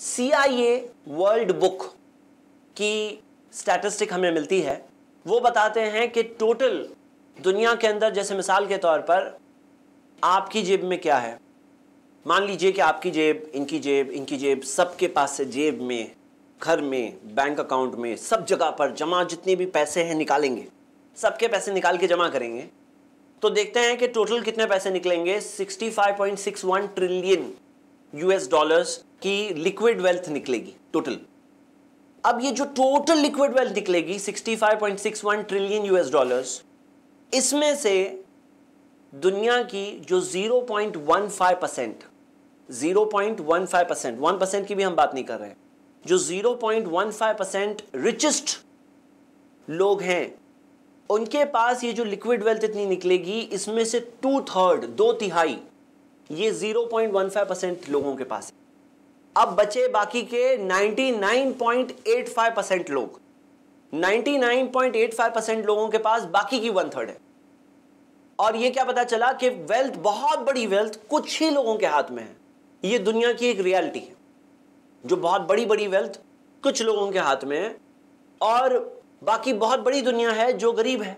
CIA World book की statistic हमें मिलती है। वो बताते हैं कि टोटल दुनिया के अंदर, जैसे मिसाल के तौर पर, आपकी जेब में क्या है? मान लीजिए कि आपकी जेब, इनकी जेब इनकी जेब, सबके पास से जेब में, घर में बैंक अकाउंट में, सब जगह पर जमा जितने भी पैसे हैं निकालेंगे। सबके पैसे निकाल के जमा करेंगे। तो देखते हैं कि टोटल कितने पैसे निकलेंगे? 65.61 ट्रिलियन यूएस डॉलर्स की लिक्विड वेल्थ निकलेगी टोटल अब ये जो टोटल लिक्विड वेल्थ निकलेगी 65.61 ट्रिलियन यूएस डॉलर्स इसमें से दुनिया की जो 0.15 percent zero point one five percent one percent की भी हम बात नहीं कर रहे हैं, जो zero point one five percent richest लोग हैं, उनके पास ये जो लिक्विड वेल्थ इतनी निकलेगी, इसमें से टू थर्ड दो तिहाई, ये zero point one five percent लोगों के पास अब बचे बाकी के ninety nine point eight five percent लोग। Ninety nine point eight five percent लोगों के पास बाकी की वन थर्ड है। और ये क्या पता चला कि वेल्थ बहुत बड़ी वेल्थ कुछ ही लोगों के हाथ में है। ये दुनिया की एक रियलिटी है, जो बहुत बड़ी बड़ी वेल्थ कुछ लोगों के हाथ में है। और बाकी बहुत बड़ी दुनिया है जो गरीब है।